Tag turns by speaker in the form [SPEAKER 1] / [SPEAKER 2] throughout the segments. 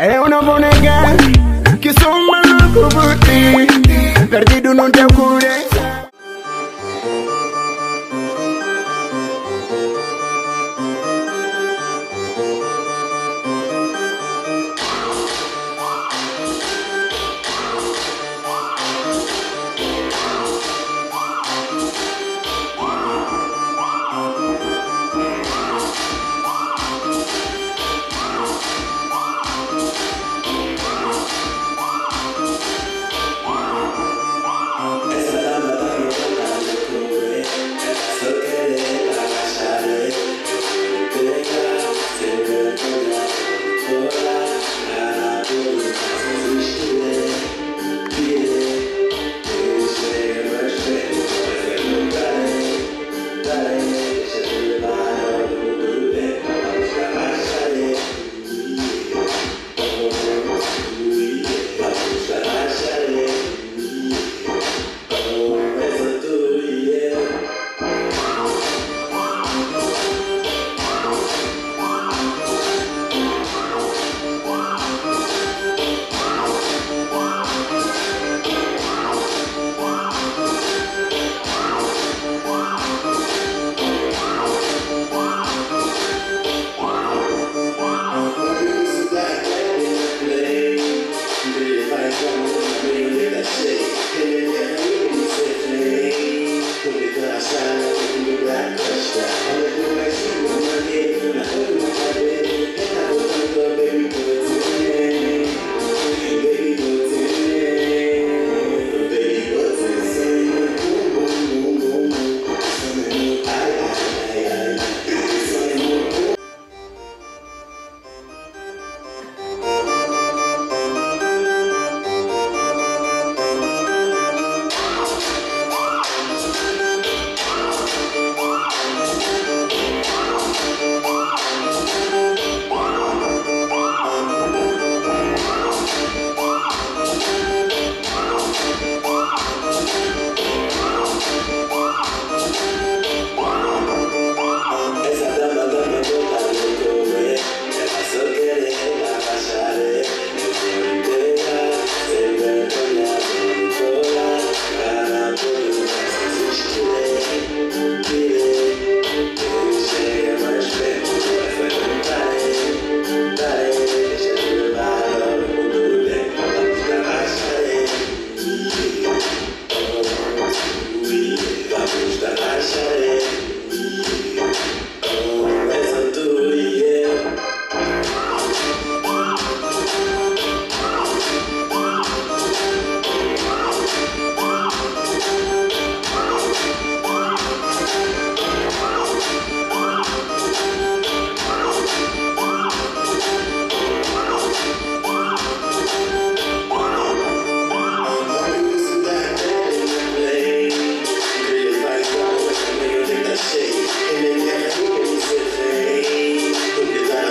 [SPEAKER 1] Eres eh, una bonega que son malos como ti. Perdido no te ocurre.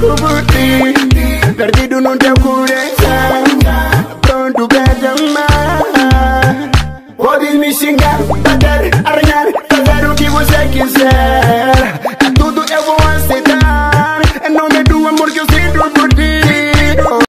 [SPEAKER 1] kubuti ngardidunundakuresa prondubedama wodimisinga badar arnyar tadarukibusekise